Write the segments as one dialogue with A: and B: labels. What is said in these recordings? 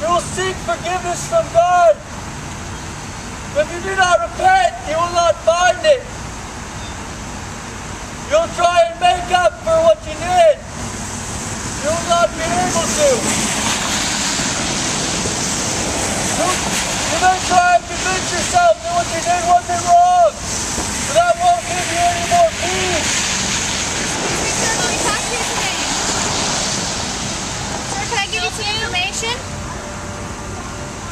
A: You will seek forgiveness from God. But if you do not repent, you will not find it. You'll try and make up for what you did. You will not be able to. You, may try and convince yourself that what you did wasn't wrong, but that won't give you any more peace.
B: Sir, can we talk to you today? Sir, can I give you some information?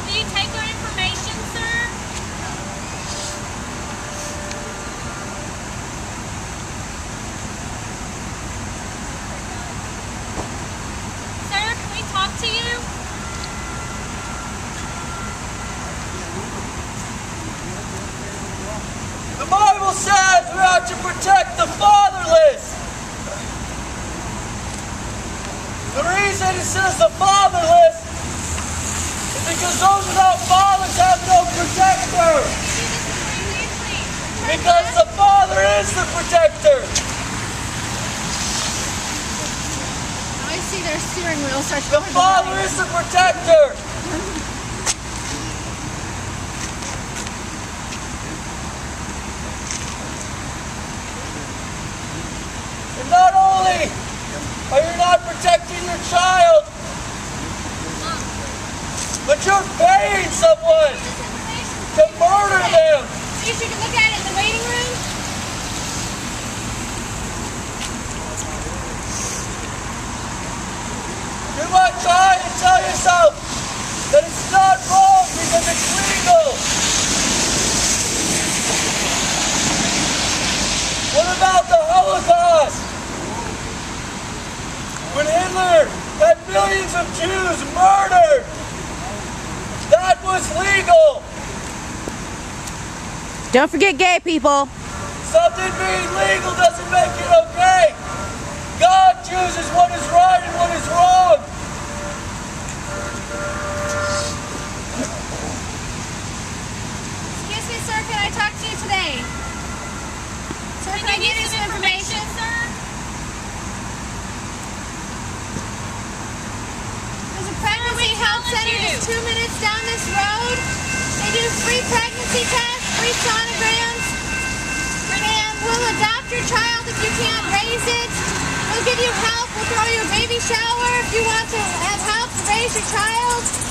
C: Do you take our information, sir? Sir, can we talk to you?
A: The Bible says we are to protect the fatherless. The reason it says the fatherless is because those without fathers have no protector. Because the father is the protector.
B: I see their steering wheel starts
A: The father is the protector. And only are you not protecting your child, but you're paying someone to murder them.
B: You can look at it in the waiting room.
A: You might try and tell yourself that it's not wrong because it's legal. What about the Holocaust? When Hitler had millions of Jews murdered, that was legal.
D: Don't forget gay people.
A: Something being legal doesn't make it okay. God chooses what is right and what is wrong.
B: Excuse me, sir, can I talk to you today? Sir, can I give you some information?
C: sir?
B: There's a pregnancy health
C: telling
B: center
C: you?
B: just two minutes down this road. They do free pregnancy tests, free sonograms, and we'll adopt your child if you can't raise it. We'll give you help. We'll throw you a baby shower if you want to have help to raise your child.